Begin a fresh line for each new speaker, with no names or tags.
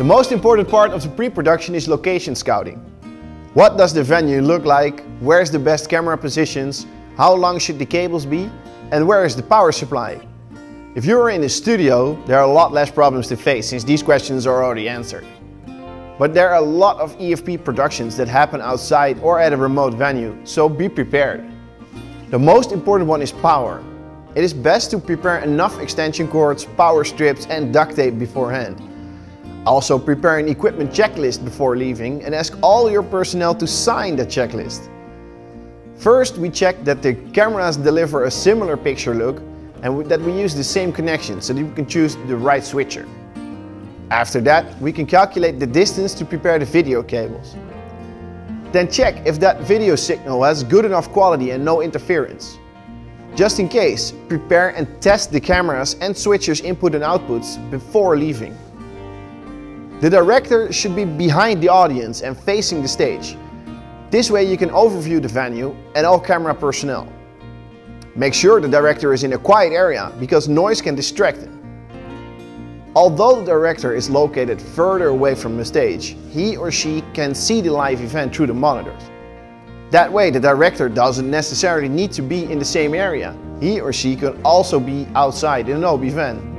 The most important part of the pre-production is location scouting. What does the venue look like? Where's the best camera positions? How long should the cables be? And where is the power supply? If you are in a studio, there are a lot less problems to face since these questions are already answered. But there are a lot of EFP productions that happen outside or at a remote venue, so be prepared. The most important one is power. It is best to prepare enough extension cords, power strips and duct tape beforehand. Also prepare an equipment checklist before leaving and ask all your personnel to sign the checklist. First we check that the cameras deliver a similar picture look and that we use the same connection so that we can choose the right switcher. After that, we can calculate the distance to prepare the video cables. Then check if that video signal has good enough quality and no interference. Just in case, prepare and test the cameras and switchers input and outputs before leaving. The director should be behind the audience and facing the stage. This way you can overview the venue and all camera personnel. Make sure the director is in a quiet area because noise can distract him. Although the director is located further away from the stage, he or she can see the live event through the monitors. That way the director doesn't necessarily need to be in the same area. He or she could also be outside in an OB van.